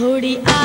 थोड़ी आ